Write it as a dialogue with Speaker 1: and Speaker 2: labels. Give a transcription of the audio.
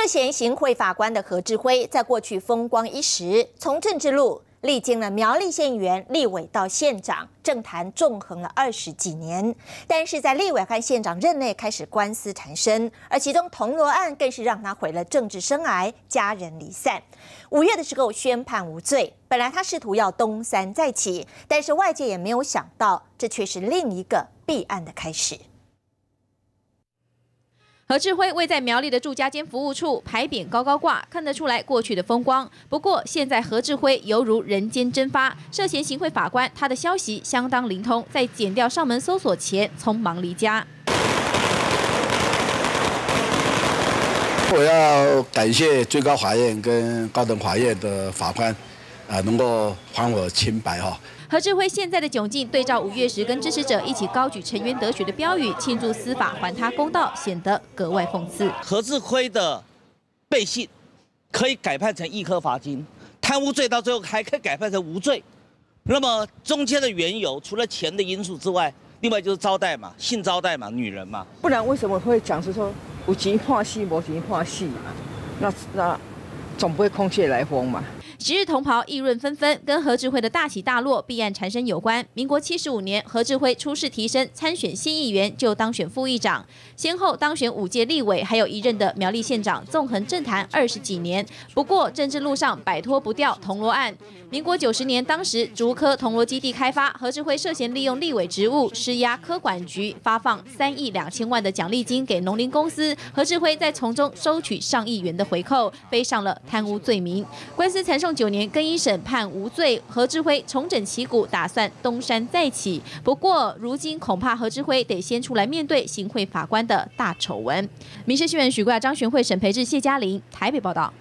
Speaker 1: 涉嫌行贿法官的何志辉，在过去风光一时，从政治路历经了苗栗县员、立委到县长，政坛纵横了二十几年。但是在立委和县长任内开始官司缠身，而其中铜锣案更是让他毁了政治生涯，家人离散。五月的时候宣判无罪，本来他试图要东山再起，但是外界也没有想到，这却是另一个弊案的开始。
Speaker 2: 何志辉位在苗栗的住家兼服务处，牌匾高高挂，看得出来过去的风光。不过现在何志辉犹如人间蒸发，涉嫌行贿法官，他的消息相当灵通，在剪掉上门搜索前匆忙离家。
Speaker 3: 我要感谢最高法院跟高等法院的法官，啊，能够还我清白哈。
Speaker 2: 何志辉现在的窘境，对照五月时跟支持者一起高举“沉冤得雪”的标语，庆祝司法还他公道，显得格外讽刺。
Speaker 4: 何志辉的背信可以改判成一颗罚金，贪污罪到最后还可以改判成无罪。那么中间的缘由，除了钱的因素之外，另外就是招待嘛，性招待嘛，女人嘛。
Speaker 5: 不然为什么会讲是说有钱换戏，无钱换戏嘛？那那总不会空穴来风嘛？
Speaker 2: 昔日同袍议论纷纷，跟何志辉的大起大落、弊案缠身有关。民国七十五年，何志辉出事提升参选新议员，就当选副议长，先后当选五届立委，还有一任的苗栗县长，纵横政坛二十几年。不过政治路上摆脱不掉铜锣案。民国九十年，当时竹科铜锣基地开发，何志辉涉嫌利用立委职务施压科管局，发放三亿两千万的奖励金给农林公司，何志辉在从中收取上亿元的回扣，背上了贪污罪名。官司缠上九年，更一审判无罪，何志辉重整旗鼓，打算东山再起。不过如今恐怕何志辉得先出来面对行贿法官的大丑闻。民生新闻许冠、张玄慧、沈培志、谢嘉玲台北报道。